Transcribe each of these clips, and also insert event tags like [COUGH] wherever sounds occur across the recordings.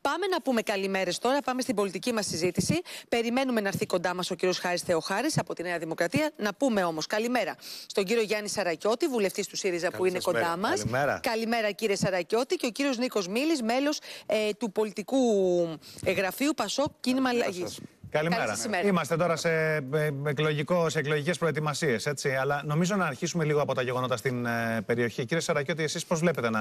Πάμε να πούμε καλημέρες τώρα. Πάμε στην πολιτική μας συζήτηση. Περιμένουμε να έρθει κοντά μας ο κύριος Χάρης Θεοχάρης από τη Νέα Δημοκρατία. Να πούμε όμως καλημέρα στον κύριο Γιάννη Σαρακιώτη, βουλευτής του ΣΥΡΙΖΑ που είναι κοντά μας. Καλημέρα. Καλημέρα κύριε Σαρακιώτη και ο κύριος Νίκος Μίλης, μέλος ε, του πολιτικού ε, γραφείου Πασό Κίνημα Αλλαγής. Καλημέρα. Καλή σας ημέρα. Είμαστε τώρα σε, ε, εκλογικό, σε εκλογικές προετοιμασίες, έτσι. Αλλά νομίζω να αρχίσουμε λίγο από τα γεγονότα στην ε, περιοχή. Κύριε Σαρακιώτη, εσείς πώς βλέπετε να,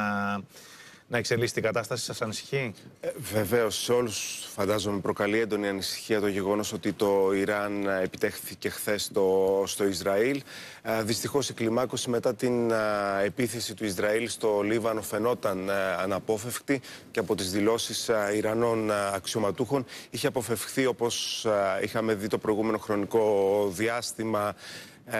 να εξελίσσει την κατάσταση, σας ανησυχεί; Ε, Βεβαίως, σε όλους φαντάζομαι προκαλεί έντονη ανησυχία το γεγονός ότι το Ιράν ε, επιτέχθηκε χθες στο, στο Ισραήλ. Δυστυχώς η κλιμάκωση μετά την ε, επίθεση του Ισραήλ στο Λίβανο φαινόταν ε, αναπόφευκτη και από τις δηλώσεις Ιρανών ε, αξιωματούχων είχε αποφευχθεί όπως είχαμε δει το προηγούμενο χρονικό διάστημα. ε,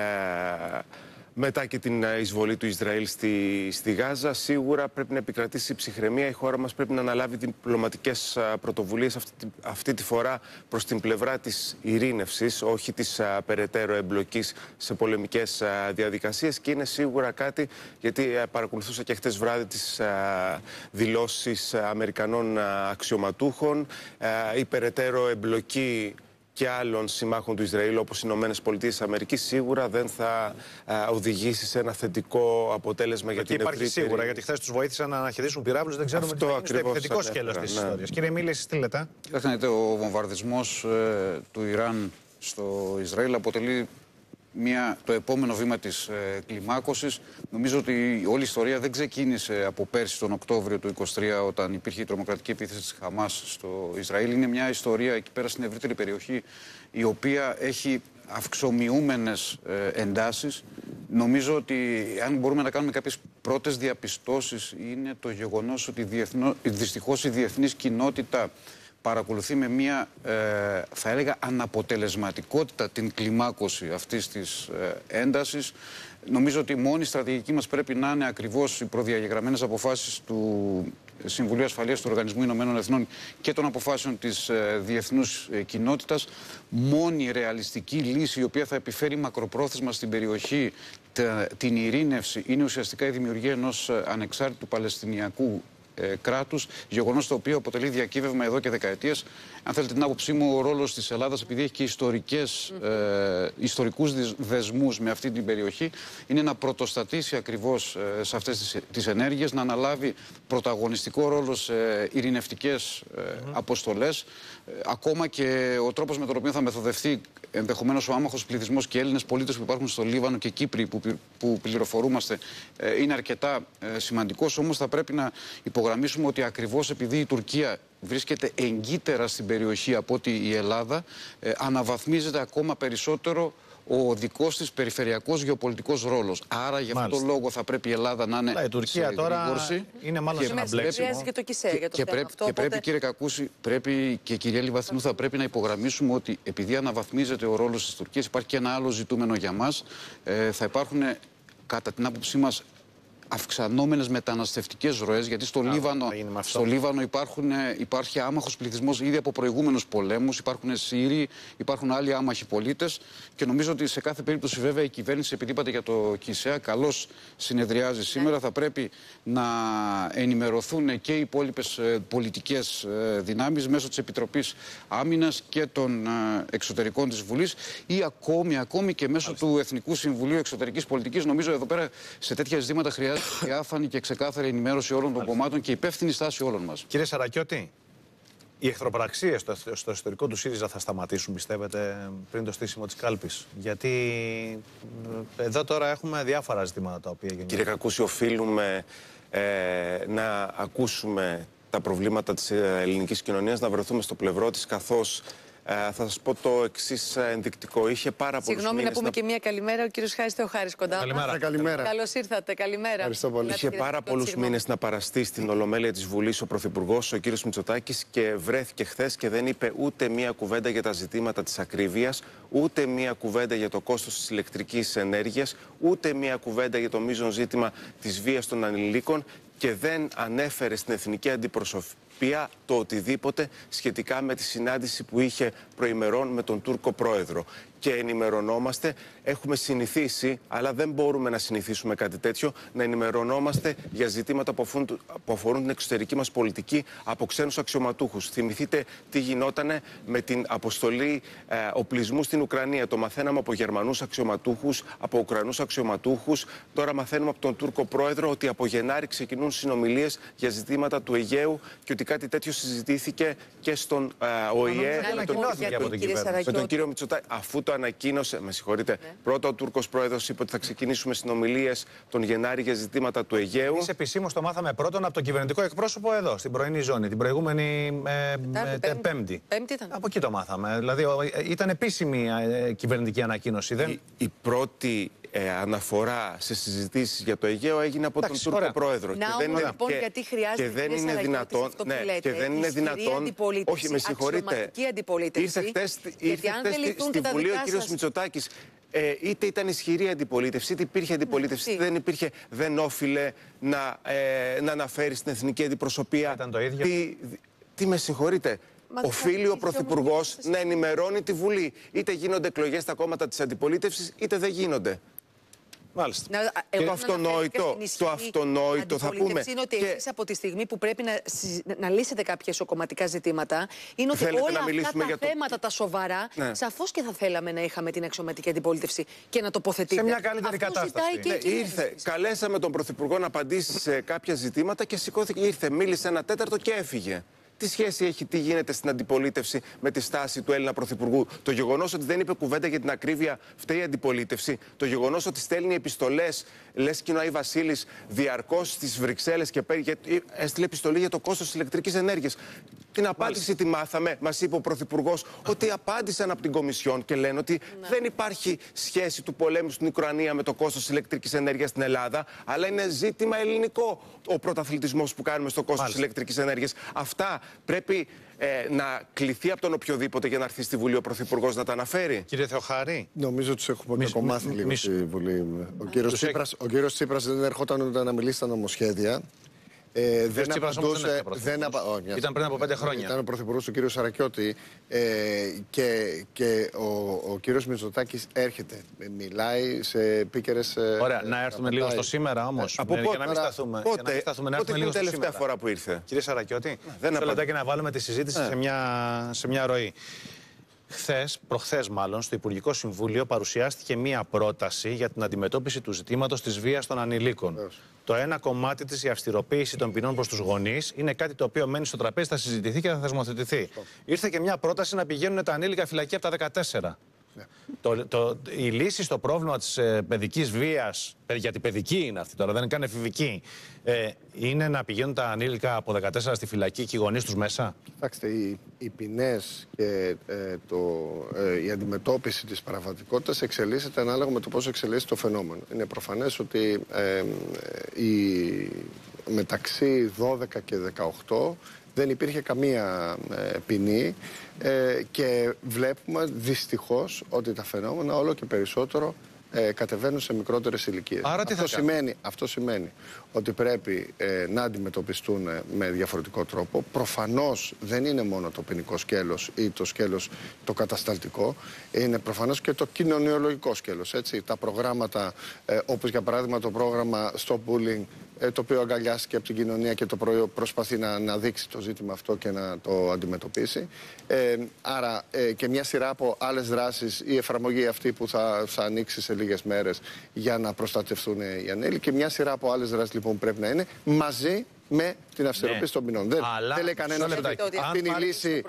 μετά και την ε, εισβολή του Ισραήλ στη, στη Γάζα, σίγουρα πρέπει να επικρατήσει η ψυχραιμία. Η χώρα μας πρέπει να αναλάβει διπλωματικές α, πρωτοβουλίες αυτή, τη- αυτή τη φορά προς την πλευρά της ειρήνευσης, όχι της α, περαιτέρω εμπλοκής σε πολεμικές α, διαδικασίες και είναι σίγουρα κάτι, γιατί α, παρακολουθούσα και χτες βράδυ τις α, δηλώσεις α, Αμερικανών α, αξιωματούχων, Α, η περαιτέρω εμπλοκή και άλλων συμμάχων του Ισραήλ, όπως οι Ηνωμένες Πολιτείες Αμερικής, σίγουρα δεν θα α, οδηγήσει σε ένα θετικό αποτέλεσμα για Εκεί την υπάρχει ευρύτερη... σίγουρα, γιατί χθες τους βοήθησαν να αναχαιτήσουν πυράβλους. Δεν ξέρουμε Αυτό τι θα γίνει στο ακριβώς επιθετικό ανέφερα, σκέλος της ναι. ιστορίας. Κύριε Μίλη, εσείς τι λέτε. Κοιτάξτε, ο βομβαρδισμός ε, του Ιράν στο Ισραήλ αποτελεί μια, το επόμενο βήμα της ε, κλιμάκωσης. Νομίζω ότι όλη η ιστορία δεν ξεκίνησε από πέρσι τον Οκτώβριο του 2023 όταν υπήρχε η τρομοκρατική επίθεση της Χαμάς στο Ισραήλ. Είναι μια ιστορία εκεί πέρα στην ευρύτερη περιοχή η οποία έχει αυξομοιούμενες ε, εντάσεις. Νομίζω ότι αν μπορούμε να κάνουμε κάποιες πρώτες διαπιστώσεις είναι το γεγονός ότι διεθνώ, δυστυχώς η διεθνής κοινότητα παρακολουθεί με μια, ε, θα έλεγα, αναποτελεσματικότητα την κλιμάκωση αυτής της ε, έντασης. Νομίζω ότι η μόνη στρατηγική μας πρέπει να είναι ακριβώς οι προδιαγεγραμμένες αποφάσεις του Συμβουλίου Ασφαλείας του Οργανισμού Ηνωμένων Εθνών και των αποφάσεων της ε, διεθνούς ε, κοινότητας. Μόνη ρεαλιστική λύση η οποία θα επιφέρει μακροπρόθεσμα στην περιοχή τα- την ειρήνευση είναι ουσιαστικά η δημιουργία ενός ε, ανεξάρτητου Παλαιστινιακού ε, κράτους, γεγονός το οποίο αποτελεί διακύβευμα εδώ και δεκαετίες. Αν θέλετε την άποψή μου, ο ρόλος της Ελλάδας, επειδή έχει και ιστορικές, ε, ιστορικούς δυσ- δεσμούς με αυτή την περιοχή, είναι να πρωτοστατήσει ακριβώς ε, σε αυτές τις, τις ενέργειες, να αναλάβει πρωταγωνιστικό ρόλο σε ειρηνευτικές ε, αποστολές. Ε, ακόμα και ο τρόπος με τον οποίο θα μεθοδευτεί ενδεχομένως ο άμαχος πληθυσμός και οι Έλληνες πολίτες που υπάρχουν στο Λίβανο και Κύπροι που, πη- που πληροφορούμαστε ε, είναι αρκετά ε, σημαντικός. Όμως θα πρέπει να υπογραμμίσουμε ότι ακριβώς επειδή η Τουρκία βρίσκεται εγκύτερα στην περιοχή από ότι η Ελλάδα ε, αναβαθμίζεται ακόμα περισσότερο ο δικός της περιφερειακός γεωπολιτικός ρόλος. Άρα, για αυτόν τον Μάλιστα. λόγο θα πρέπει η Ελλάδα να είναι. Αλλά η Τουρκία σε τώρα γρήγορση. είναι μάλλον Και σε ένα Μέσα μπλέξιμο. επηρεάζει και το ΚΙΣΕ για το και θέμα πρέπει, αυτό. και οπότε- πρέπει, κύριε Κακούση, πρέπει και κυρία Λιβαθινού, θα πρέπει να υπογραμμίσουμε ότι επειδή αναβαθμίζεται ο ρόλος της Τουρκίας, υπάρχει και ένα άλλο ζητούμενο για μας. Ε, θα υπάρχουν, κατά την άποψή μας, αυξανόμενες μεταναστευτικές ροές, γιατί στο, Λίβανο, θα γίνει με αυτό. στο Λίβανο υπάρχουν, ε, υπάρχει άμαχος πληθυσμός ήδη από προηγούμενους πολέμους, υπάρχουν Σύριοι, υπάρχουν άλλοι άμαχοι πολίτες. Και νομίζω ότι σε κάθε περίπτωση, βέβαια, η κυβέρνηση, επειδή είπατε για το ΚΙΣΕΑ, καλώς συνεδριάζει σήμερα. Θα πρέπει να ενημερωθούν και οι υπόλοιπες πολιτικές δυνάμεις μέσω της Επιτροπής Άμυνας και των ε, εξωτερικών της Βουλής ή ακόμη, ακόμη και μέσω του Εθνικού Συμβουλίου Εξωτερικής Πολιτικής. Νομίζω εδώ πέρα σε τέτοια ζητήματα χρειάζεται διάφανη και ξεκάθαρη ενημέρωση όλων των κομμάτων και υπεύθυνη στάση όλων μας. Κύριε Σαρακιώτη, οι εχθροπραξίες στο, στο ιστορικό του ΣΥΡΙΖΑ θα σταματήσουν, πιστεύετε, πριν το στήσιμο της κάλπης; Γιατί ε, εδώ τώρα έχουμε διάφορα ζητήματα τα οποία γεννιούνται. Κύριε Κακούση, οφείλουμε ε, να ακούσουμε τα προβλήματα της ε, ελληνικής κοινωνίας, να βρεθούμε στο πλευρό της, καθώς ε, θα σας πω το εξής ενδεικτικό. Είχε πάρα πολλούς Συγγνώμη να μήνες πούμε και μία καλημέρα. Ο κύριος Χάρη Θεοχάρης κοντά μας. Καλημέρα. Καλημέρα. Καλώς ήρθατε. Καλημέρα. Ευχαριστώ πολύ. Να Είχε κύριε πάρα Σαρακιώτη, πολλούς συγγνώμη. μήνες να παραστεί στην Ολομέλεια της Βουλής ο Πρωθυπουργός, ο κ. Μητσοτάκης, και βρέθηκε χθες και δεν είπε ούτε μία κουβέντα για τα ζητήματα της ακρίβειας, ούτε μία κουβέντα για το κόστος της ηλεκτρικής ενέργειας, ούτε μία κουβέντα για το μείζον ζήτημα της βίας των ανηλίκων και δεν ανέφερε στην εθνική αντιπροσωπ- προσωπία το οτιδήποτε σχετικά με τη συνάντηση που είχε προημερών με τον Τούρκο πρόεδρο και ενημερωνόμαστε. Έχουμε συνηθίσει, αλλά δεν μπορούμε να συνηθίσουμε κάτι τέτοιο, να ενημερωνόμαστε για ζητήματα που αφορούν, που αφορούν την εξωτερική μας πολιτική από ξένους αξιωματούχους. Θυμηθείτε τι γινότανε με την αποστολή ε, οπλισμού στην Ουκρανία. Το μαθαίναμε από Γερμανούς αξιωματούχους, από Ουκρανούς αξιωματούχους. Τώρα μαθαίνουμε από τον Τούρκο πρόεδρο ότι από Γενάρη ξεκινούν συνομιλίες για ζητήματα του Αιγαίου και ότι κάτι τέτοιο συζητήθηκε και στον ε, ΟΗΕ με τον, με τον κύριο Μητσοτάκη. Αφού το ανακοίνωσε, με συγχωρείτε, ναι. πρώτα ο Τούρκος πρόεδρος είπε ότι θα ξεκινήσουμε συνομιλίες τον Γενάρη για ζητήματα του Αιγαίου. Εμείς επισήμως το μάθαμε πρώτον από τον κυβερνητικό εκπρόσωπο εδώ, στην πρωινή ζώνη, την προηγούμενη ε, ε, Πέμπτη. Πέμπτη ήταν. Από εκεί το μάθαμε. Δηλαδή ε, ήταν επίσημη ε, κυβερνητική ανακοίνωση. Δεν... Η, η πρώτη ε, αναφορά σε συζητήσεις για το Αιγαίο έγινε από τον Τούρκο πρόεδρο. Να, και δεν είναι, λοιπόν, και, γιατί χρειάζεται και δεν είναι δυνατόν. Ναι, και δεν είναι δυνατόν. Όχι, με συγχωρείτε. Ήρθε χτε στη Βουλή ο κύριος Μητσοτάκης. Ε, είτε ήταν ισχυρή αντιπολίτευση, είτε υπήρχε αντιπολίτευση, είτε δεν υπήρχε, δεν όφιλε να, ε, να αναφέρει στην εθνική αντιπροσωπεία. Ήταν το ίδιο. Τι, τι με συγχωρείτε. Μα Οφείλει ο Πρωθυπουργός να ενημερώνει τη Βουλή. Είτε γίνονται εκλογές στα κόμματα της αντιπολίτευσης, είτε δεν γίνονται. Μάλιστα. Να, εγώ το αυτονόητο, το αυτονόητο θα πούμε. είναι ότι και... από τη στιγμή που πρέπει να, να λύσετε κάποια εσωκομματικά ζητήματα, είναι ότι Θέλετε όλα να αυτά τα για το... θέματα, τα σοβαρά, ναι. σαφώς και θα θέλαμε να είχαμε την αξιωματική αντιπολίτευση και να τοποθετήσουμε. Σε μια καλύτερη Αυτό κατάσταση. Και ναι, ήρθε, καλέσαμε τον Πρωθυπουργό να απαντήσει σε κάποια ζητήματα και σηκώθηκε, ήρθε, μίλησε ένα τέταρτο και έφυγε. Τι σχέση έχει, τι γίνεται στην αντιπολίτευση με τη στάση του Έλληνα Πρωθυπουργού; Το γεγονός ότι δεν είπε κουβέντα για την ακρίβεια φταίει η αντιπολίτευση. Το γεγονός ότι στέλνει επιστολές, λες και ο Βασίλης, διαρκώς στις Βρυξέλλες και έστειλε επιστολή για το κόστος της ηλεκτρικής ενέργειας. Την απάντηση τη μάθαμε, μας είπε ο Πρωθυπουργός, ότι απάντησαν από την Κομισιόν και λένε ότι ναι. δεν υπάρχει σχέση του πολέμου στην Ουκρανία με το κόστος ηλεκτρικής ενέργειας στην Ελλάδα, αλλά είναι ζήτημα ελληνικό ο πρωταθλητισμός που κάνουμε στο κόστος ηλεκτρικής ενέργειας. Αυτά πρέπει ε, να κληθεί από τον οποιοδήποτε για να έρθει στη Βουλή ο Πρωθυπουργός να τα αναφέρει. Κύριε Θεοχάρη. Νομίζω ότι έχουμε κομμάτι λίγο στη Βουλή. Ο κύριος Τσίπρας δεν ερχόταν ούτε να μιλήσει στα νομοσχέδια. Ε, δεν απαντούσε. Δεν απα... oh, ήταν πριν από πέντε χρόνια. Ήταν ο πρωθυπουργός ο κύριος Σαρακιώτη ε, και, και ο, ο κύριος Μητσοτάκης έρχεται. Μιλάει σε επίκαιρες. Ωραία, να έρθουμε λίγο στο σήμερα όμως. Από πότε, για να μην σταθούμε. Πότε, να μην σταθούμε, να πότε λίγο την τελευταία φορά που ήρθε; Κύριε Σαρακιώτη, δεν θέλω να βάλουμε τη συζήτηση σε, μια, σε μια ροή. Χθες, προχθές μάλλον, στο Υπουργικό Συμβούλιο παρουσιάστηκε μία πρόταση για την αντιμετώπιση του ζητήματος της βίας των ανηλίκων. Το ένα κομμάτι της, η αυστηροποίηση των ποινών προς τους γονείς, είναι κάτι το οποίο μένει στο τραπέζι, θα συζητηθεί και θα θεσμοθετηθεί. Ήρθε και μια πρόταση να πηγαίνουν τα ανήλικα φυλακή από τα 14. Ναι. Το, το, η λύση στο πρόβλημα της ε, παιδικής βίας, γιατί παιδική είναι αυτή τώρα, δεν είναι καν εφηβική, ε, είναι να πηγαίνουν τα ανήλικα από 14 στη φυλακή και οι γονείς τους μέσα; Κοιτάξτε, οι, οι ποινές και ε, το, ε, η αντιμετώπιση της παραβατικότητας εξελίσσεται ανάλογα με το πώς εξελίσσεται το φαινόμενο. Είναι προφανές ότι ε, η, μεταξύ 12 και 18 δεν υπήρχε καμία ε, ποινή ε, και βλέπουμε δυστυχώς ότι τα φαινόμενα όλο και περισσότερο ε, κατεβαίνουν σε μικρότερες ηλικίες. Άρα τι αυτό, σημαίνει, αυτό σημαίνει ότι πρέπει ε, να αντιμετωπιστούν με διαφορετικό τρόπο. Προφανώς δεν είναι μόνο το ποινικό σκέλος ή το σκέλος το κατασταλτικό, είναι προφανώς και το κοινωνιολογικό σκέλος. Έτσι. Τα προγράμματα, ε, όπως για παράδειγμα το πρόγραμμα Stop Bullying ε, το οποίο αγκαλιάστηκε από την κοινωνία και το προσπαθεί να, να δείξει το ζήτημα αυτό και να το αντιμετωπίσει. Ε, άρα ε, και μια σειρά από άλλες δράσεις, η εφαρμογή αυτή που θα, θα ανοίξει σε λίγες μέρες για να προστατευτούν οι ανέλικοι και μια σειρά από άλλες δράσεις λοιπόν πρέπει να είναι μαζί με την αυστηροποίηση ναι. των ποινών. Δεν, Αλλά, δεν λέει κανένας ότι αυτή είναι η λύση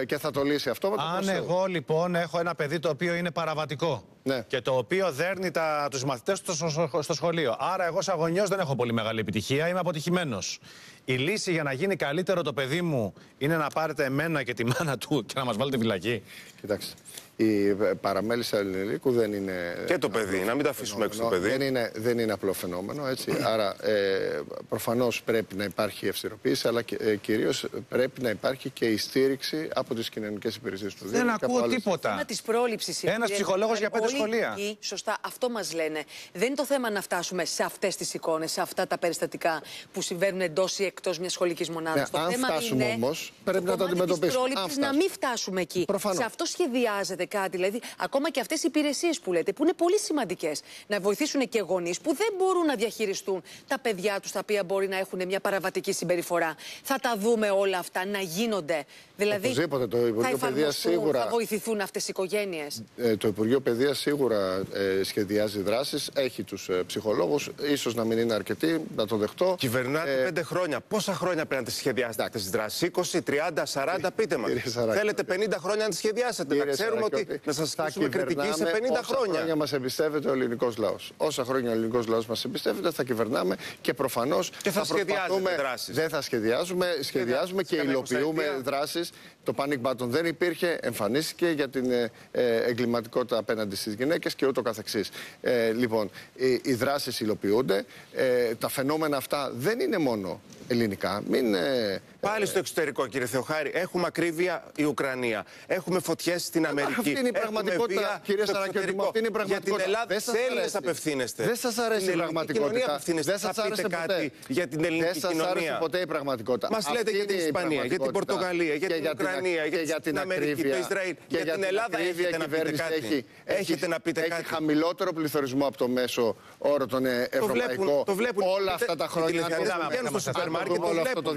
ε, και θα το λύσει αυτό. Αν εγώ λοιπόν έχω ένα παιδί το οποίο είναι παραβατικό ναι. και το οποίο δέρνει τους μαθητές του στο, στο σχολείο. Άρα, εγώ σαν γονιός δεν έχω πολύ μεγάλη επιτυχία, είμαι αποτυχημένος. Η λύση για να γίνει καλύτερο το παιδί μου είναι να πάρετε εμένα και τη μάνα του και να μας βάλετε φυλακή. Κοιτάξτε. Η παραμέληση ελληνικού δεν είναι. Και το παιδί, να μην τα αφήσουμε έξω το παιδί. Δεν είναι, δεν είναι απλό φαινόμενο. Έτσι. Άρα, ε, προφανώς πρέπει να υπάρχει υπάρχει η αυστηροποίηση, αλλά ε, κυρίως πρέπει να υπάρχει και η στήριξη από τις κοινωνικές υπηρεσίες του Δήμου. Δεν ακούω τίποτα. θέμα της πρόληψης. Ένας ψυχολόγος για πέντε σχολεία. Εκεί, σωστά, αυτό μας λένε. Δεν είναι το θέμα να φτάσουμε σε αυτές τις εικόνες, σε αυτά τα περιστατικά που συμβαίνουν εντός ή εκτός μιας σχολικής μονάδας. Ναι, το αν θέμα φτάσουμε είναι όμως, πρέπει να το αντιμετωπίσουμε. να μην φτάσουμε εκεί. Προφανώς. Σε αυτό σχεδιάζεται κάτι. Δηλαδή, ακόμα και αυτές οι υπηρεσίες που λέτε, που είναι πολύ σημαντικές, να βοηθήσουν και γονείς που δεν μπορούν να διαχειριστούν τα παιδιά τους, τα οποία μπορεί να έχουν μια παραβατική συμπεριφορά. Θα τα δούμε όλα αυτά να γίνονται. Δηλαδή, Οπωσδήποτε, το Υπουργείο θα Παιδείας σίγουρα- θα βοηθηθούν αυτές οι οικογένειες. Ε, το Υπουργείο Παιδείας σίγουρα ε, σχεδιάζει δράσεις. Έχει τους ε, ψυχολόγους. σω να μην είναι αρκετοί, να το δεχτώ. Κυβερνάτε Ε, πέντε χρόνια. Πόσα χρόνια πρέπει να τις σχεδιάσετε αυτές τις δράσεις, 20, 30, 40, πείτε μας. Κύριε Σαρακιώτη. Θέλετε 50 χρόνια να τις σχεδιάσετε. Να Κύριε ξέρουμε ότι Σαρακιώτη, να σας θα ασκήσουμε κριτική σε 50 κυβερνάμε όσα χρόνια. χρόνια μας εμπιστεύεται ο ελληνικός λαός. Όσα χρόνια ο ελληνικός λαός μας εμπιστεύεται, θα κυβερνάμε και προφανώς Και θα σχεδιάζετε δράσεις. Δεν θα σχεδιάζουμε, σχεδιάζουμε και σε κανένα υλοποιούμε εικοσαετία. δράσεις. Το panic button δεν υπήρχε, εμφανίστηκε για την ε, ε, εγκληματικότητα απέναντι στις γυναίκες και ούτω καθεξής. Ε, λοιπόν, οι, οι δράσεις υλοποιούνται. Ε, τα φαινόμενα αυτά δεν είναι μόνο ελληνικά. Μην, ε, Πάλι στο εξωτερικό, κύριε Θεοχάρη. Έχουμε ακρίβεια η Ουκρανία. Έχουμε φωτιές στην Αμερική. Αυτή είναι η Έχουμε πραγματικότητα, βία κύριε στο Σαρακιώτη. εξωτερικό. Αυτή είναι η Για πραγματικότητα. την Ελλάδα, Δεν σε σας Έλληνες αρέσει. απευθύνεστε. Δεν σας αρέσει Στην η ελληνική πραγματικότητα. κοινωνία απευθύνεστε. Δεν Θα σα άρεσε πείτε κάτι ποτέ. για την ελληνική Δεν σας άρεσε κοινωνία. ποτέ η πραγματικότητα. Μας λέτε Αυτή για την είναι η Ισπανία, για την πραγματικότητα. Πορτογαλία, για Και την Ουκρανία, και για την Αμερική, το Ισραήλ. Και Για την Ελλάδα ακρίβεια έχετε η να πείτε κυβέρνηση κάτι. έχει- Έχετε να πείτε έχει κάτι. χαμηλότερο πληθωρισμό από το μέσο όρο των ε, ευρωπαϊκό. το βλέπουν. Όλα Είτε- αυτά τα οι χρόνια. τηλεθεατές αν που πηγαίνουν στο μας σούπερ ακούν, μάρκετ, το όλο αυτό το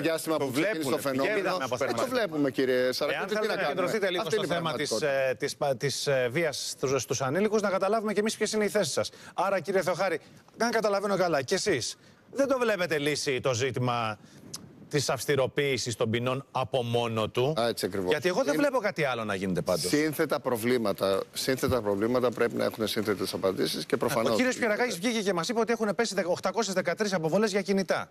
βλέπουν. Διάστημα Το που ξεκίνησε το βλέπουν. φαινόμενο. Πηγαίνουν από Ε, σούπερ Το μάρκετ. βλέπουμε, κύριε Εάν Σαρακούρη. Τι θέλετε να να κάνουμε; επικεντρωθείτε λίγο Αυτή στο είναι η θέμα της, πραγματικότητα. ε, της, πα- της ε, βίας στους, στους ανήλικους, να καταλάβουμε και εμείς ποιες είναι οι θέσεις σας. Άρα, κύριε Θεοχάρη, αν καταλαβαίνω καλά, και εσείς δεν το βλέπετε λύση το ζήτημα της αυστηροποίησης των ποινών από μόνο του; Α, έτσι ακριβώς. Γιατί εγώ δεν Είναι- βλέπω κάτι άλλο να γίνεται πάντως. Σύνθετα προβλήματα, σύνθετα προβλήματα πρέπει να έχουν σύνθετες απαντήσεις και προφανώς. Ο κύριος Πιερακάκη βγήκε και μας είπε ότι έχουν πέσει 813 αποβολές για κινητά.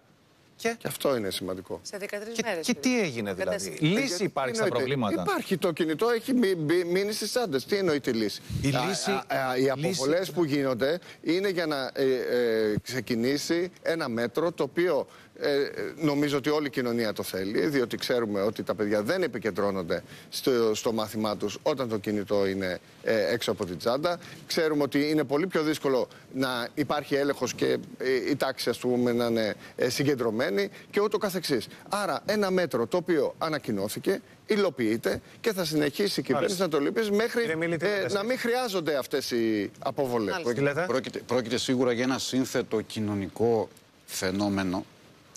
Και, Και αυτό είναι σημαντικό. Σε 13 και, μέρες. και τι έγινε δηλαδή; Λύση υπάρχει στα Εννοείται. προβλήματα. Υπάρχει το κινητό, έχει μει- μπει- μείνει στις τσάντε. Τι εννοεί τη λύση; Η Α, λύση- α, α, οι λύση- αποβολές που γίνονται είναι για να ε, ε, ξεκινήσει ένα μέτρο το οποίο ε, ε, νομίζω ότι όλη η κοινωνία το θέλει, διότι ξέρουμε ότι τα παιδιά δεν επικεντρώνονται στο, στο μάθημά τους όταν το κινητό είναι ε, έξω από την τσάντα. Ξέρουμε ότι είναι πολύ πιο δύσκολο να υπάρχει έλεγχος και ε, η τάξη ας πούμε να είναι ε, συγκεντρωμένη και ούτω καθεξής. Άρα ένα μέτρο το οποίο ανακοινώθηκε, υλοποιείται και θα συνεχίσει η κυβέρνηση να το υλοποιήσει μέχρι Κύριε Μίλη, τι ε, λέτε; να εσείς; μην χρειάζονται αυτές οι αποβολές. Μάλιστα. Τι λέτε; Πρόκειται, πρόκειται σίγουρα για ένα σύνθετο κοινωνικό φαινόμενο.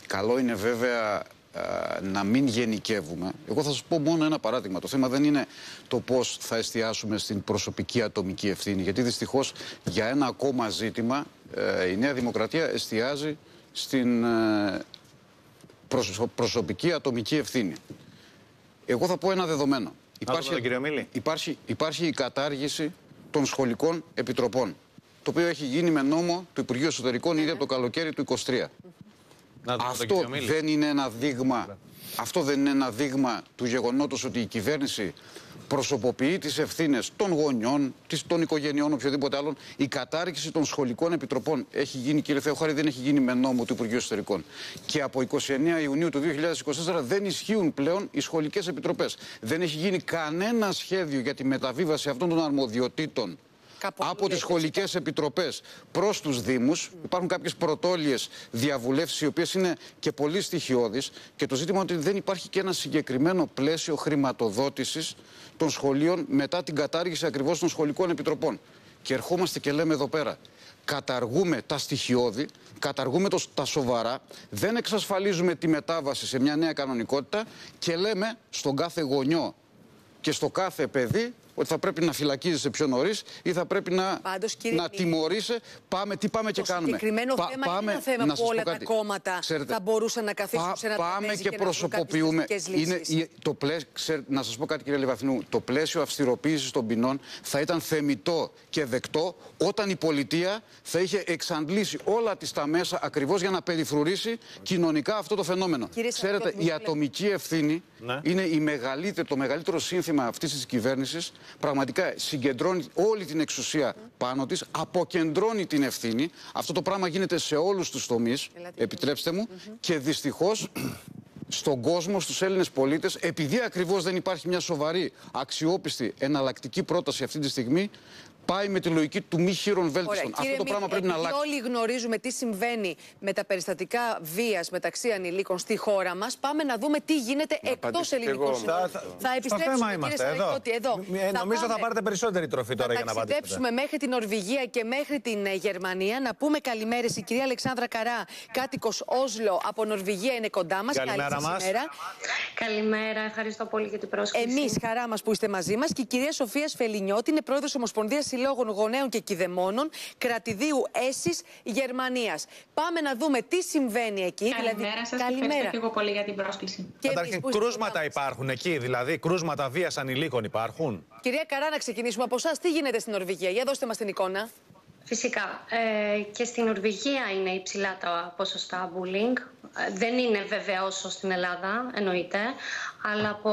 Καλό είναι βέβαια α, να μην γενικεύουμε. Εγώ θα σας πω μόνο ένα παράδειγμα. Το θέμα δεν είναι το πώς θα εστιάσουμε στην προσωπική ατομική ευθύνη. Γιατί δυστυχώς για ένα ακόμα ζήτημα ε, η Νέα Δημοκρατία εστιάζει στην ε, προσω- προσωπική ατομική ευθύνη. Εγώ θα πω ένα δεδομένο. το δω, κύριο Μίλη. υπάρχει, υπάρχει η κατάργηση των σχολικών επιτροπών. Το οποίο έχει γίνει με νόμο του Υπουργείου Εσωτερικών ήδη από το καλοκαίρι του 23. Να το πω τον Αυτό κύριο Μίλη. δεν είναι ένα δείγμα. Αυτό δεν είναι ένα δείγμα του γεγονότος ότι η κυβέρνηση προσωποποιεί τις ευθύνες των γονιών, της- των οικογενειών, οποιοδήποτε άλλων. Η κατάργηση των σχολικών επιτροπών έχει γίνει, κύριε Θεοχάρη, δεν έχει γίνει με νόμο του Υπουργείου Εσωτερικών. Και από 29 Ιουνίου του 2024 δεν ισχύουν πλέον οι σχολικές επιτροπές. Δεν έχει γίνει κανένα σχέδιο για τη μεταβίβαση αυτών των αρμοδιοτήτων Κάπου αλλού από τις λέτε, σχολικές επιτροπές προς τους Δήμους. Υπάρχουν κάποιες πρωτόλιες διαβουλεύσεις οι οποίες είναι και πολύ στοιχειώδεις και το ζήτημα είναι ότι δεν υπάρχει και ένα συγκεκριμένο πλαίσιο χρηματοδότησης των σχολείων μετά την κατάργηση ακριβώς των σχολικών επιτροπών. Και ερχόμαστε και λέμε εδώ πέρα, καταργούμε τα στοιχειώδη, καταργούμε το, τα σοβαρά, δεν εξασφαλίζουμε τη μετάβαση σε μια νέα κανονικότητα και λέμε στον κάθε γονιό και στο κάθε παιδί ότι θα πρέπει να φυλακίζεσαι πιο νωρίς ή θα πρέπει να, Πάντως, κύριε να Μίλη, τιμωρείσαι. Πάμε, τι πάμε και Το κάνουμε. συγκεκριμένο Πα- θέμα πάμε, είναι ένα θέμα να που σας πω όλα τα κάτι. κόμματα θα μπορούσαν να καθίσουν σε ένα Πάμε τραπέζι και, και να βρουν κάποιες προσωποποιούμε. θετικές Είναι, λύσεις. η- το πλαίσιο, να σας πω κάτι κύριε Λεβαθινού. Το πλαίσιο αυστηροποίησης των ποινών θα ήταν θεμητό και δεκτό όταν η πολιτεία θα είχε εξαντλήσει όλα τις τα μέσα ακριβώς για να περιφρουρήσει κοινωνικά αυτό το φαινόμενο. Κύριε Ξέρετε, Σαρακιώτη, η μου λέτε. ατομική ευθύνη Ναι. είναι η μεγαλύτερη, το μεγαλύτερο σύνθημα αυτής της κυβέρνησης. Πραγματικά συγκεντρώνει όλη την εξουσία πάνω της, αποκεντρώνει την ευθύνη. Αυτό το πράγμα γίνεται σε όλους τους τομείς, επιτρέψτε μου, και δυστυχώς [CLEARS THROAT] στον κόσμο, στους Έλληνες πολίτες, επειδή ακριβώς δεν υπάρχει μια σοβαρή, αξιόπιστη, εναλλακτική πρόταση αυτή τη στιγμή, πάει με τη λογική του μη χείρων βέλτιστων. Αυτό το πράγμα πρέπει να αλλάξει. Όλοι γνωρίζουμε τι συμβαίνει με τα περιστατικά βίας μεταξύ ανηλίκων στη χώρα μας. Πάμε να δούμε τι γίνεται εκτός ελληνικών συνόρων. Θα, θα επιστρέψουμε, είμαστε εδώ. εδώ. Θα νομίζω θα πάρετε περισσότερη τροφή τώρα για να απαντήσετε. Θα ταξιδέψουμε μέχρι την Νορβηγία και μέχρι την ε, Γερμανία. Να πούμε καλημέρες. Η κυρία Αλεξάνδρα Καρά, κάτοικος Όσλο από Νορβηγία, είναι κοντά μας. Καλημέρα μας. Καλημέρα. Ευχαριστώ πολύ για την πρόσκληση. Εμείς, χαρά μας που είστε μαζί μας. Και η κυρία Σοφία Σφελινιώτη είναι πρόεδρος Ομοσπονδίας Συλλόγων Γονέων και Κηδεμόνων κρατηδίου Έσης Γερμανίας. Πάμε να δούμε τι συμβαίνει εκεί. Καλημέρα δηλαδή, σα. Ευχαριστώ και εγώ πολύ για την πρόσκληση. Καταρχήν, κρούσματα υπάρχουν εκεί, δηλαδή κρούσματα βίας ανηλίκων υπάρχουν; Κυρία Καρά, να ξεκινήσουμε από εσάς. Τι γίνεται στην Νορβηγία, για δώστε μας την εικόνα. Φυσικά. Ε, και στην Νορβηγία είναι υψηλά τα ποσοστά bullying. Ε, δεν είναι βέβαια όσο στην Ελλάδα, εννοείται, αλλά από,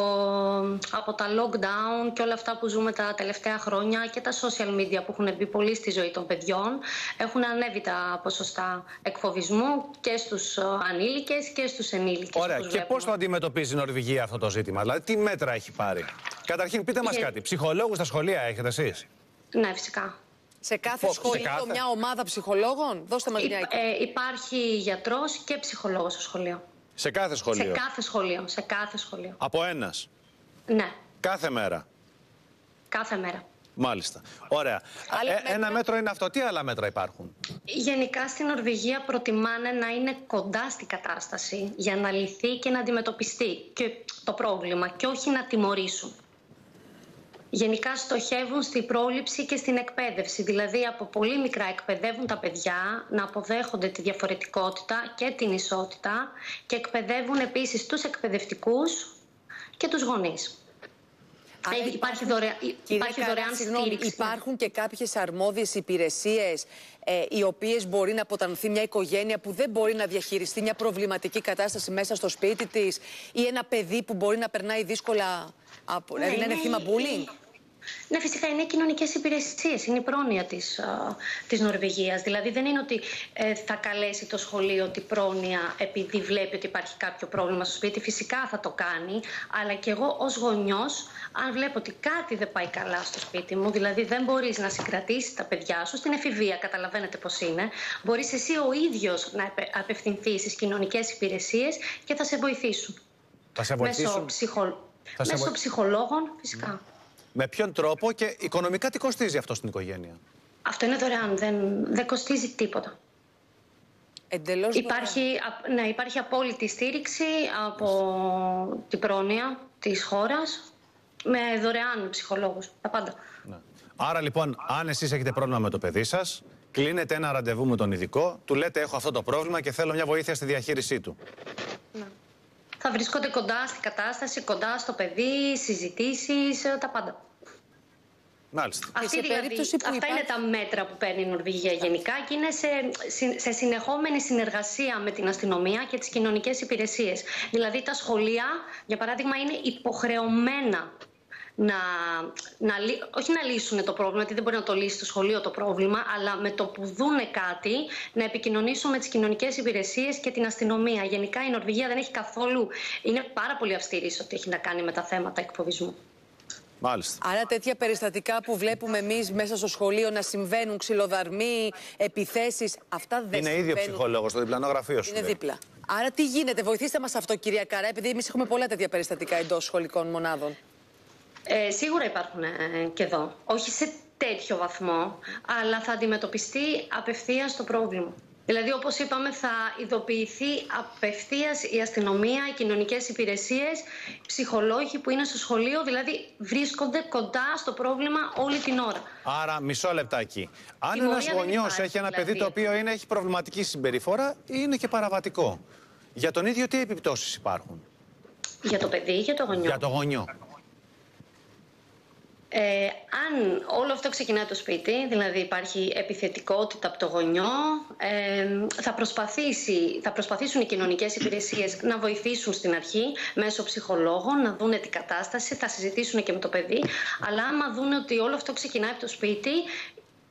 από τα lockdown και όλα αυτά που ζούμε τα τελευταία χρόνια και τα social media που έχουν μπει πολύ στη ζωή των παιδιών, έχουν ανέβει τα ποσοστά εκφοβισμού και στους ανήλικες και στους ενήλικες. Ωραία. Και πώς το αντιμετωπίζει η Νορβηγία αυτό το ζήτημα, δηλαδή τι μέτρα έχει πάρει; Καταρχήν πείτε μας κάτι, ψυχολόγους στα σχολεία έχετε εσείς; Ναι, φυσικά. Σε κάθε σχολείο μια ομάδα ψυχολόγων; Δώστε μας μια εικόνα. Ε, υπάρχει γιατρός και ψυχολόγος στο σχολείο. Σε κάθε σχολείο; Σε κάθε σχολείο. Σε κάθε σχολείο. Από ένας; Ναι. Κάθε μέρα; Κάθε μέρα. Μάλιστα. Ωραία. Ε, ένα μέτρο είναι αυτό. Τι άλλα μέτρα υπάρχουν; Γενικά στην Νορβηγία προτιμάνε να είναι κοντά στην κατάσταση για να λυθεί και να αντιμετωπιστεί και το πρόβλημα και όχι να τιμωρήσουν γενικά στοχεύουν στην πρόληψη και στην εκπαίδευση. Δηλαδή από πολύ μικρά εκπαιδεύουν τα παιδιά να αποδέχονται τη διαφορετικότητα και την ισότητα και εκπαιδεύουν επίσης τους εκπαιδευτικούς και τους γονείς. Άρα υπάρχει, δωρεά, υπάρχει δωρεάν στήριξη. Υπάρχουν και κάποιες αρμόδιες υπηρεσίες ε, οι οποίες μπορεί να αποτανθεί μια οικογένεια που δεν μπορεί να διαχειριστεί μια προβληματική κατάσταση μέσα στο σπίτι της ή ένα παιδί που μπορεί να περνάει δύσκολα, από, ναι, δηλαδή να είναι θύμα bullying; Ναι, φυσικά είναι οι κοινωνικές υπηρεσίες. Είναι η πρόνοια της της Νορβηγίας. Δηλαδή, δεν είναι ότι ε, θα καλέσει το σχολείο την πρόνοια επειδή βλέπει ότι υπάρχει κάποιο πρόβλημα στο σπίτι. Φυσικά θα το κάνει. Αλλά και εγώ ως γονιός, αν βλέπω ότι κάτι δεν πάει καλά στο σπίτι μου, δηλαδή δεν μπορείς να συγκρατήσεις τα παιδιά σου στην εφηβεία, καταλαβαίνετε πώς είναι, μπορείς εσύ ο ίδιος να απευθυνθείς στις κοινωνικές υπηρεσίες και θα σε βοηθήσουν. Θα σε βοηθήσουν. Μέσω, ψυχο... Μέσω ψυχολόγων, φυσικά. Με ποιον τρόπο και οικονομικά τι κοστίζει αυτό στην οικογένεια; Αυτό είναι δωρεάν, δεν, δεν κοστίζει τίποτα. Εντελώς υπάρχει, ναι, υπάρχει απόλυτη στήριξη από την πρόνοια της χώρας με δωρεάν ψυχολόγους, τα πάντα. Ναι. Άρα λοιπόν, αν εσείς έχετε πρόβλημα με το παιδί σας, κλείνετε ένα ραντεβού με τον ειδικό, του λέτε έχω αυτό το πρόβλημα και θέλω μια βοήθεια στη διαχείρισή του. Ναι. Θα βρίσκονται κοντά στην κατάσταση, κοντά στο παιδί, συζητήσεις, τα πάντα. Μάλιστα. Αυτή, δηλαδή, αυτά είναι τα μέτρα που παίρνει η Νορβηγία γενικά και είναι σε, σε συνεχόμενη συνεργασία με την αστυνομία και τις κοινωνικές υπηρεσίες. Δηλαδή τα σχολεία, για παράδειγμα, είναι υποχρεωμένα να, να, όχι να λύσουν το πρόβλημα, γιατί δεν μπορεί να το λύσει το σχολείο το πρόβλημα, αλλά με το που δούνε κάτι να επικοινωνήσουν με τις κοινωνικές υπηρεσίες και την αστυνομία. Γενικά η Νορβηγία δεν έχει καθόλου. είναι πάρα πολύ αυστηρή σε ό,τι έχει να κάνει με τα θέματα εκφοβισμού. Μάλιστα. Άρα τέτοια περιστατικά που βλέπουμε εμείς μέσα στο σχολείο να συμβαίνουν, ξυλοδαρμοί, επιθέσεις, αυτά δεν Είναι συμβαίνουν. ίδιο ψυχολόγος στο διπλανό γραφείο σου. Είναι δίπλα. Άρα τι γίνεται, βοηθήστε μας αυτό, κυρία Καρά, επειδή εμείς έχουμε πολλά τέτοια περιστατικά εντός σχολικών μονάδων. Ε, σίγουρα υπάρχουν ε, και εδώ. Όχι σε τέτοιο βαθμό, αλλά θα αντιμετωπιστεί απευθείας το πρόβλημα. Δηλαδή, όπως είπαμε, θα ειδοποιηθεί απευθείας η αστυνομία, οι κοινωνικές υπηρεσίες, οι ψυχολόγοι που είναι στο σχολείο, δηλαδή βρίσκονται κοντά στο πρόβλημα όλη την ώρα. Άρα, μισό λεπτάκι. Αν ένας γονιός έχει ένα παιδί δηλαδή. το οποίο είναι, έχει προβληματική συμπεριφορά, είναι και παραβατικό. Για τον ίδιο, τι επιπτώσεις υπάρχουν; Για το παιδί ή για το γονιό; Για το γονιό. Ε, αν όλο αυτό ξεκινάει το σπίτι, δηλαδή υπάρχει επιθετικότητα από το γονιό, ε, θα, προσπαθήσει, θα προσπαθήσουν οι κοινωνικές υπηρεσίες να βοηθήσουν στην αρχή μέσω ψυχολόγων, να δουν την κατάσταση, θα συζητήσουν και με το παιδί, αλλά άμα δουν ότι όλο αυτό ξεκινάει από το σπίτι,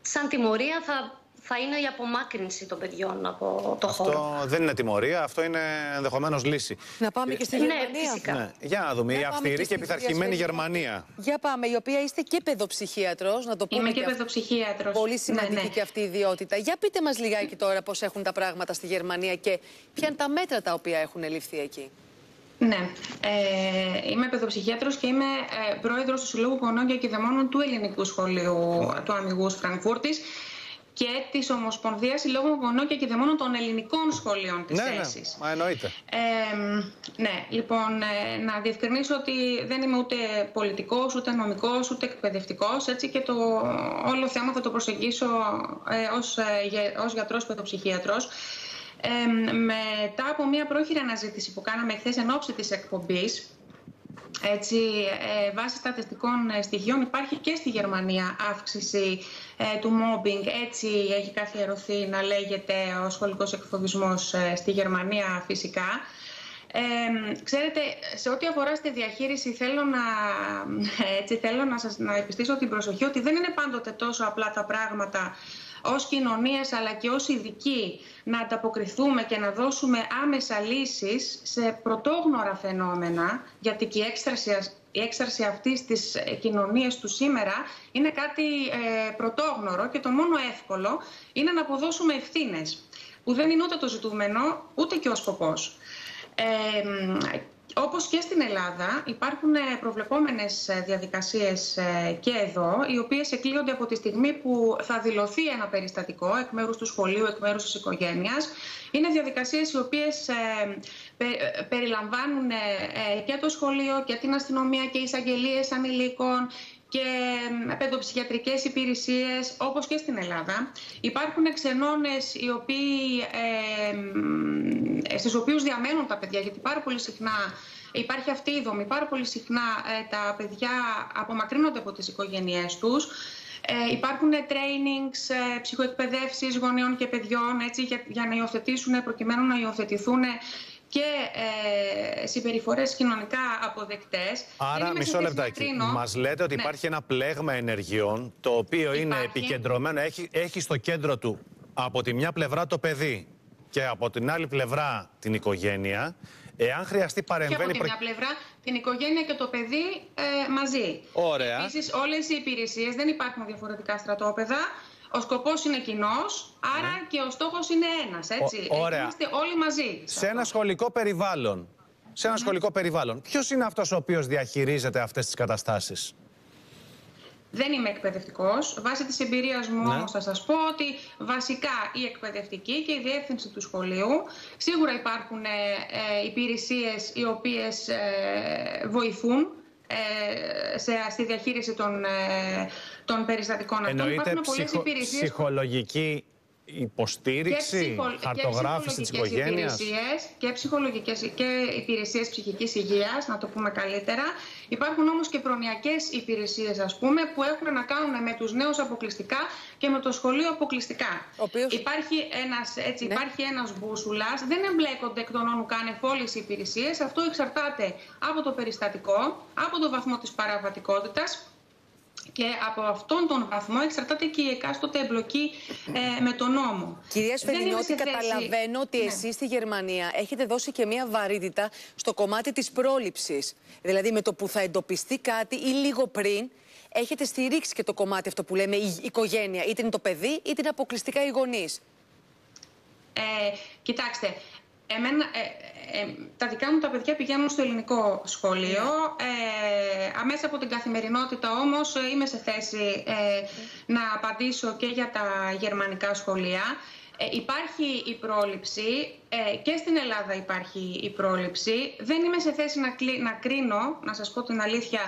σαν τιμωρία θα θα είναι η απομάκρυνση των παιδιών από το αυτό χώρο. Αυτό δεν είναι τιμωρία, αυτό είναι ενδεχομένως λύση. Να πάμε και στη ναι, Γερμανία. Φυσικά. Ναι. Για να δούμε, Για η πάμε αυστηρή και και στη επιθαρχημένη Γερμανία. Γερμανία. Για πάμε, η οποία είστε και παιδοψυχίατρος, να το πούμε. Είμαι και αυτό. παιδοψυχίατρος. Πολύ σημαντική Ναι, ναι. και αυτή η ιδιότητα. Για πείτε μας λιγάκι τώρα πώς έχουν τα πράγματα στη Γερμανία και ποια είναι τα μέτρα τα οποία έχουν ληφθεί εκεί. Ναι, ε, είμαι παιδοψυχίατρος και είμαι ε, πρόεδρος του Συλλόγου Γονών και Κηδεμόνων του Ελληνικού Σχολείου του Αμυγούς Φραγκφούρτης και της Ομοσπονδίας Συλλόγων Γονών και Κηδεμόνων των Ελληνικών Σχολείων της Ναι, ναι, θέσης. μα εννοείται. Ε, ναι, λοιπόν, ε, να διευκρινίσω ότι δεν είμαι ούτε πολιτικός, ούτε νομικός, ούτε εκπαιδευτικός, έτσι και το όλο θέμα θα το προσεγγίσω ε, ως, ε, γε- ως γιατρός παιδοψυχίατρος. Ε, μετά από μια πρόχειρη αναζήτηση που κάναμε χθες εν ώψη της εκπομπής, έτσι, ε, βάσει στατιστικών ε, στοιχείων υπάρχει και στη Γερμανία αύξηση ε, του mobbing. Έτσι έχει καθιερωθεί να λέγεται ο σχολικός εκφοβισμός ε, στη Γερμανία φυσικά. Ε, ξέρετε, σε ό,τι αφορά στη διαχείριση θέλω να, έτσι, θέλω να, σας, να επιστήσω την προσοχή ότι δεν είναι πάντοτε τόσο απλά τα πράγματα ως κοινωνίες αλλά και ως ειδικοί να ανταποκριθούμε και να δώσουμε άμεσα λύσεις σε πρωτόγνωρα φαινόμενα γιατί και η έκστραση, η έκστραση αυτής της ε, κοινωνίας του σήμερα είναι κάτι ε, πρωτόγνωρο και το μόνο εύκολο είναι να αποδώσουμε ευθύνες που δεν είναι ούτε το ζητούμενο ούτε και ο σκοπός. Ε, όπως και στην Ελλάδα υπάρχουν ε, προβλεπόμενες ε, διαδικασίες ε, και εδώ, οι οποίες εκλείονται από τη στιγμή που θα δηλωθεί ένα περιστατικό εκ μέρους του σχολείου, εκ μέρους της οικογένειας. Είναι διαδικασίες οι οποίες ε, πε- ε, περιλαμβάνουν ε, ε, και το σχολείο και την αστυνομία και εισαγγελίες ανηλίκων και μ, παιδοψυχιατρικές υπηρεσίες όπως και στην Ελλάδα. Υπάρχουν ξενώνες οι οποίοι, ε, μ, ε, στους οποίους διαμένουν τα παιδιά γιατί πάρα πολύ συχνά υπάρχει αυτή η δομή. Πάρα πολύ συχνά ε, τα παιδιά απομακρύνονται από τις οικογένειές τους. Ε, υπάρχουν trainings, ε, ψυχοεκπαιδεύσεις γονέων και παιδιών έτσι, για, για να υιοθετήσουν, προκειμένου να υιοθετηθούν και ε, συμπεριφορές κοινωνικά αποδεκτές. Δεν Άρα, είμαι σε μισό θέση να λεπτάκι. κρίνω. Μας λέτε ότι Ναι. υπάρχει ένα πλέγμα ενεργειών το οποίο είναι Υπάρχει. επικεντρωμένο, έχει, έχει στο κέντρο του από τη μια πλευρά το παιδί και από την άλλη πλευρά την οικογένεια. Εάν χρειαστεί Και από παρεμβαίνει. τη προ- μια πλευρά την οικογένεια και το παιδί ε, μαζί. Ωραία. Επίσης όλες οι υπηρεσίες δεν υπάρχουν διαφορετικά στρατόπεδα. Ο σκοπός είναι κοινός, άρα και ο στόχος είναι ένας, έτσι. Ναι. Ο- ωραία. Είμαστε όλοι μαζί. Σε ένα σχολικό περιβάλλον. Σε ένα σχολικό περιβάλλον. Ποιος είναι αυτός ο οποίος διαχειρίζεται αυτές τις καταστάσεις; Δεν είμαι εκπαιδευτικός. Βάσει της εμπειρίας μου Ναι. όμως θα σας πω ότι βασικά η εκπαιδευτική και η διεύθυνση του σχολείου σίγουρα υπάρχουν ε, ε, υπηρεσίες οι οποίες ε, βοηθούν ε, σε, στη διαχείριση των, ε, των περιστατικών αυτών. Εννοείται Υπάρχουν πολλές ψυχο- υπηρεσίες που- ψυχολογική υποστήριξη, ψυχο- χαρτογράφηση της ψυχολογικές οικογένειας. υπηρεσίες και ψυχολογικές και υπηρεσίες ψυχικής υγείας, να το πούμε καλύτερα. Υπάρχουν όμως και προνοιακές υπηρεσίες, ας πούμε, που έχουν να κάνουν με τους νέους αποκλειστικά και με το σχολείο αποκλειστικά. Ο οποίος- Υπάρχει ένας, έτσι, Ναι. υπάρχει ένας μπούσουλας, δεν εμπλέκονται εκ των όνου κάνευ όλες οι υπηρεσίες. Αυτό εξαρτάται από το περιστατικό, από το βαθμό της παραβατικότητας και από αυτόν τον βαθμό εξαρτάται και η εκάστοτε εμπλοκή ε, με τον νόμο. Κυρίας Δεν είμαι Σφενινότη, σε θέση- καταλαβαίνω ότι Ναι. εσείς στη Γερμανία έχετε δώσει και μία βαρύτητα στο κομμάτι της πρόληψης. Δηλαδή με το που θα εντοπιστεί κάτι ή λίγο πριν, έχετε στηρίξει και το κομμάτι αυτό που λέμε η οικογένεια. Είτε είναι το παιδί, είτε είναι αποκλειστικά οι γονείς. Ε, κοιτάξτε, εμένα, ε, ε, τα δικά μου τα παιδιά πηγαίνουν στο ελληνικό σχολείο. Ε, αμέσα από την καθημερινότητα όμως ε, είμαι σε θέση ε, να απαντήσω και για τα γερμανικά σχολεία. Ε, υπάρχει η πρόληψη ε, και στην Ελλάδα υπάρχει η πρόληψη. Δεν είμαι σε θέση να, κλει- να κρίνω, να σας πω την αλήθεια,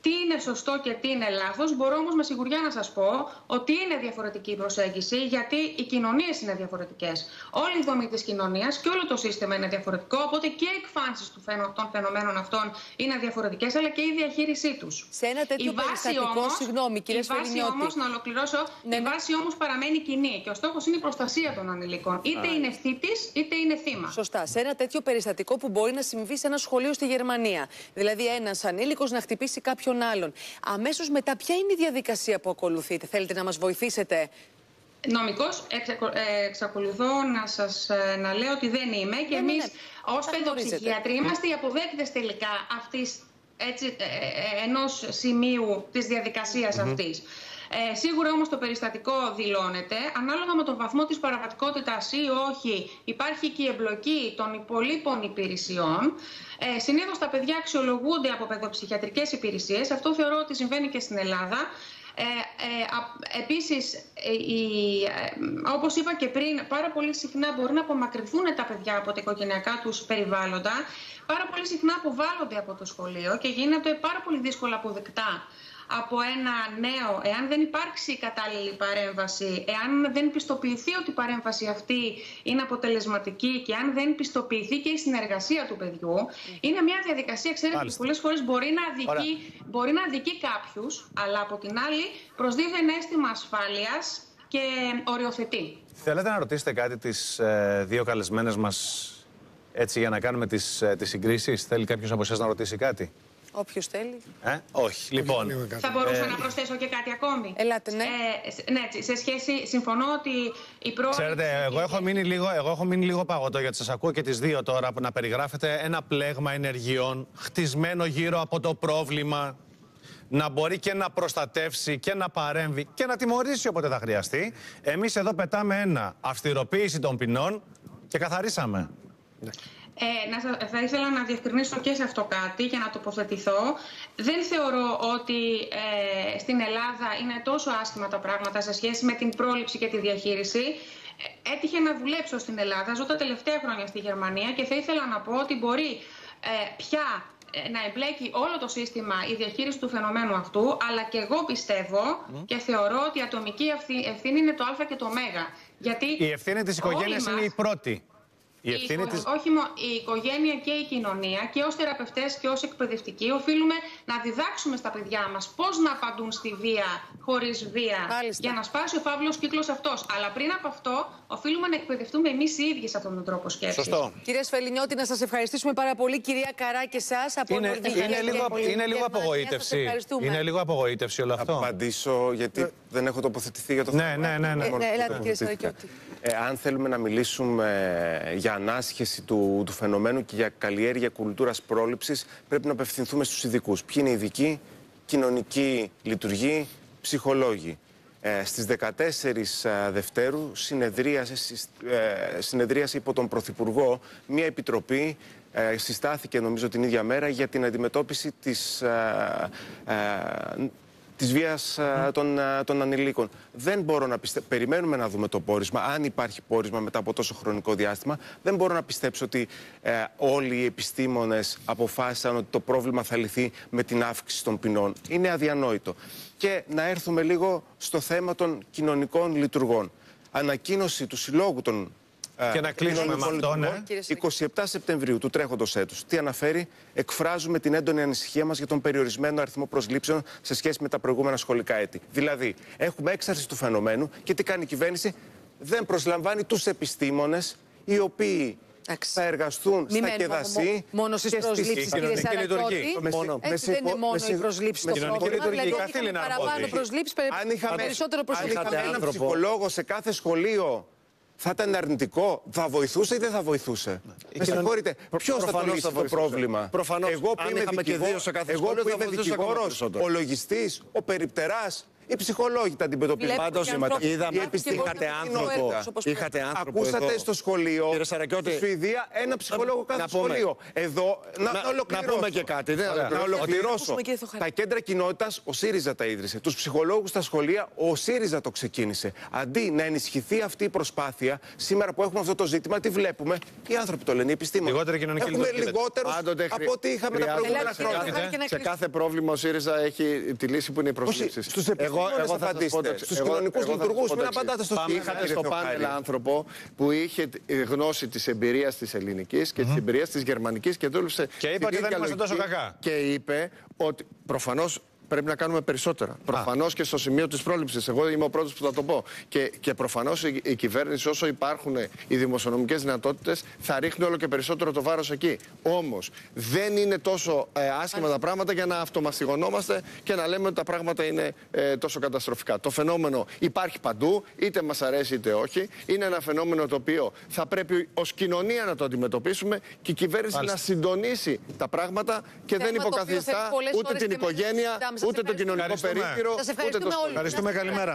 τι είναι σωστό και τι είναι λάθος. Μπορώ όμως με σιγουριά να σας πω ότι είναι διαφορετική η προσέγγιση, γιατί οι κοινωνίες είναι διαφορετικές. Όλη η δομή της κοινωνίας και όλο το σύστημα είναι διαφορετικό. Οπότε και οι εκφάνσεις των φαινομένων αυτών είναι διαφορετικές, αλλά και η διαχείρισή τους. Σε ένα τέτοιο περιστατικό, συγγνώμη, κύριε Η βάση όμως, να ολοκληρώσω, ναι. η ναι. βάση όμως παραμένει κοινή και ο στόχος είναι η προστασία των ανηλίκων. Είτε είναι θήτη, είτε είναι θύμα. Σωστά. Σε ένα τέτοιο περιστατικό που μπορεί να συμβεί σε ένα σχολείο στη Γερμανία. Δηλαδή, ένας ανήλικος να χτυπήσει κάποιο κάποιον άλλον. Αμέσως μετά, ποια είναι η διαδικασία που ακολουθείτε, θέλετε να μας βοηθήσετε; Νομικώς, ε, εξακολουθώ να σας ε, να λέω ότι δεν είμαι και ναι, εμείς ναι, ναι. ω παιδοψυχίατροι είμαστε οι αποδέκτες τελικά αυτής έτσι, ε, ενός σημείου της διαδικασίας mm αυτής. Ε, σίγουρα όμως το περιστατικό δηλώνεται. Ανάλογα με τον βαθμό της παραβατικότητας ή όχι υπάρχει και η εμπλοκή των υπολείπων υπηρεσιών. Ε, συνήθως τα παιδιά αξιολογούνται από παιδοψυχιατρικές υπηρεσίες. Αυτό θεωρώ ότι συμβαίνει και στην Ελλάδα. Ε, ε, επίσης, ε, ε, όπως είπα και πριν, πάρα πολύ συχνά μπορεί να απομακρυνθούν τα παιδιά από τα οικογενειακά τους περιβάλλοντα. Πάρα πολύ συχνά αποβάλλονται από το σχολείο και γίνεται πάρα πολύ δύσκολα αποδεκτά από ένα νέο, εάν δεν υπάρξει κατάλληλη παρέμβαση, εάν δεν πιστοποιηθεί ότι η παρέμβαση αυτή είναι αποτελεσματική και αν δεν πιστοποιηθεί και η συνεργασία του παιδιού, είναι μια διαδικασία, ξέρετε, που πολλές φορές μπορεί να αδικεί, μπορεί να αδικεί κάποιους, αλλά από την άλλη προσδίδει ένα αίσθημα ασφάλειας και οριοθετεί. Θέλετε να ρωτήσετε κάτι τις ε, δύο καλεσμένες μας έτσι για να κάνουμε τις, ε, τις συγκρίσεις; Θέλει κάποιος από εσάς να ρωτήσει κάτι; Όποιος θέλει. Ε, όχι, λοιπόν. Θα μπορούσα ε... να προσθέσω και κάτι ακόμη. Ελάτε, ναι. Ε, ναι, σε σχέση, συμφωνώ ότι η πρώτη. Ξέρετε, εγώ έχω, μείνει λίγο, εγώ έχω μείνει λίγο παγωτό γιατί σας ακούω και τις δύο τώρα που να περιγράφετε ένα πλέγμα ενεργειών χτισμένο γύρω από το πρόβλημα. Να μπορεί και να προστατεύσει και να παρέμβει και να τιμωρήσει όποτε θα χρειαστεί. Εμείς εδώ πετάμε ένα αυστηροποίηση των ποινών και καθαρίσαμε. Ναι. Ε, να, θα ήθελα να διευκρινίσω και σε αυτό κάτι για να τοποθετηθώ. Δεν θεωρώ ότι ε, στην Ελλάδα είναι τόσο άσχημα τα πράγματα σε σχέση με την πρόληψη και τη διαχείριση. Ε, έτυχε να δουλέψω στην Ελλάδα, ζω τα τελευταία χρόνια στη Γερμανία και θα ήθελα να πω ότι μπορεί ε, πια ε, να εμπλέκει όλο το σύστημα η διαχείριση του φαινομένου αυτού, αλλά και εγώ πιστεύω και θεωρώ ότι η ατομική ευθύνη είναι το α και το ω. Γιατί η ευθύνη της οικογένειας είναι η πρώτη. Η ευθύνη της... Όχι μόνο η οικογένεια και η κοινωνία και ως θεραπευτές και ως εκπαιδευτικοί οφείλουμε να διδάξουμε στα παιδιά μας πώς να απαντούν στη βία χωρίς βία για να σπάσει ο φαύλος κύκλος αυτός. Αλλά πριν από αυτό οφείλουμε να εκπαιδευτούμε εμείς οι ίδιοι σε αυτόν τον τρόπο σκέψης. Σωστό. Κύριε Σφελινιώτη, να σας ευχαριστήσουμε πάρα πολύ. Κυρία Καρά και εσάς από είναι, είναι, είναι, λίγο, είναι λίγο απογοήτευση. Είναι λίγο απογοήτευση όλο αυτό. Θα απαντήσω γιατί ε, δεν έχω τοποθετηθεί για το ναι, θέμα. Ναι, ναι, ναι. ναι. Ε, ελάτε κύριε Σαρακιώτη. Ε, αν θέλουμε να μιλήσουμε για ανάσχεση του, του φαινομένου και για καλλιέργεια κουλτούρας πρόληψης, πρέπει να απευθυνθούμε στους ειδικούς. Ποιοι είναι οι ειδικοί, κοινωνική λειτουργοί, ψυχολόγοι. Ε, στις 14 ε, Δευτέρου συνεδρίασε, ε, συνεδρίασε υπό τον Πρωθυπουργό μια επιτροπή ε, συστάθηκε νομίζω την ίδια μέρα για την αντιμετώπιση της ε, της βίας των, των ανηλίκων. Δεν μπορώ να πιστέψω. Περιμένουμε να δούμε το πόρισμα, αν υπάρχει πόρισμα μετά από τόσο χρονικό διάστημα. Δεν μπορώ να πιστέψω ότι ε, όλοι οι επιστήμονες αποφάσισαν ότι το πρόβλημα θα λυθεί με την αύξηση των ποινών. Είναι αδιανόητο. Και να έρθουμε λίγο στο θέμα των κοινωνικών λειτουργών. Ανακοίνωση του Συλλόγου των ε, και να κλείσουμε με αυτό, ναι. 27 Σεπτεμβρίου του τρέχοντος έτους. Τι αναφέρει, εκφράζουμε την έντονη ανησυχία μας για τον περιορισμένο αριθμό προσλήψεων σε σχέση με τα προηγούμενα σχολικά έτη. Δηλαδή, έχουμε έξαρση του φαινομένου και τι κάνει η κυβέρνηση, δεν προσλαμβάνει τους επιστήμονες οι οποίοι θα εργαστούν στα ΚΕΔΑΣΥ μόνος στις προσλήψεις, κύριε Σαρακώτη. Έτσι δεν είναι μόνο οι προσλήψεις στο πρόβλημα. Δηλαδή, παραπάνω προσλήψεις, περισσότερο προσλήψει. Αν είχαμε έναν ψυχολόγο σε κάθε σχολείο θα ήταν αρνητικό, θα βοηθούσε ή δεν θα βοηθούσε; Ναι. Με συγχωρείτε, ποιος θα το λύσει το πρόβλημα; Προφανώς. Εγώ που είμαι δικηγόρος, ο λογιστής, ο περιπτεράς, Οι ψυχολόγοι τα αντιμετωπίζουν. Βλέπω Πάντως, και ανθρώπους είδαμε- που υπάρχουν και είχατε μπορεί να είναι άνθρωπο. έργος, όπως πρέπει. Είχατε άνθρωπο Ακούσατε εδώ. στο σχολείο, Κύριε Σαρακιώτη, στη Σουηδία, ένα ψυχολόγο κάθε να πούμε. σχολείο. Εδώ, να, Να- να, να ολοκληρώσω. πούμε και κάτι, δεν- Ωραία. να Να ολοκληρώσω. Ακούσουμε, κύριε Θωχάρη. Τα κέντρα κοινότητας, ο ΣΥΡΙΖΑ τα ίδρυσε. Τους ψυχολόγους στα σχολεία, ο ΣΥΡΙΖΑ το ξεκίνησε. Αντί να ενισχυθεί αυτή η προσπάθεια, σήμερα που έχουμε αυτό το ζήτημα, τι βλέπουμε; Οι άνθρωποι το λένε, οι επιστήμονες. Λιγότερη κοινωνική Έχουμε λειτουργία. λιγότερους Πάντοτε χρει- από ό,τι είχαμε τα χρειάζεται- προηγούμενα Ελάτε, χρόνια. κύριε Θωχάρη, και να Σε κλείσουμε. κάθε πρόβλημα ο ΣΥΡΙΖΑ έχει τη λύση που είναι οι προσλήψει. Στους επιστήμονες απαντήστε. Στους κοινωνικούς λειτουργούς, μην απαντάτε στο Είχατε κύριε στο Θεοχάρη. πάνελ άνθρωπο που είχε ε, γνώση της εμπειρίας της ελληνικής και της εμπειρίας της γερμανικής και δούλεψε. Και είπε στην ότι δεν ίδια είμαστε τόσο λογική κακά. Και είπε ότι προφανώς πρέπει να κάνουμε περισσότερα. Προφανώς και στο σημείο της πρόληψης. Εγώ είμαι ο πρώτος που θα το πω. Και, και προφανώς η, η κυβέρνηση, όσο υπάρχουν οι δημοσιονομικές δυνατότητες, θα ρίχνει όλο και περισσότερο το βάρος εκεί. Όμως δεν είναι τόσο ε, άσχημα τα πράγματα για να αυτομαστιγωνόμαστε και να λέμε ότι τα πράγματα είναι ε, τόσο καταστροφικά. Το φαινόμενο υπάρχει παντού, είτε μας αρέσει είτε όχι. Είναι ένα φαινόμενο το οποίο θα πρέπει ως κοινωνία να το αντιμετωπίσουμε και η κυβέρνηση Μάλιστα. να συντονίσει τα πράγματα και Θέμα δεν το οποίο υποκαθιστά θέλει πολλές ούτε ώρες την και μέρες να οικογένεια, συζητάμε. Σας ούτε το ευχαριστούμε. κοινωνικό Ευχαριστούμε. περίπτωρο, Σας ούτε ευχαριστούμε το όλοι. σχολείο. Ευχαριστούμε, καλημέρα.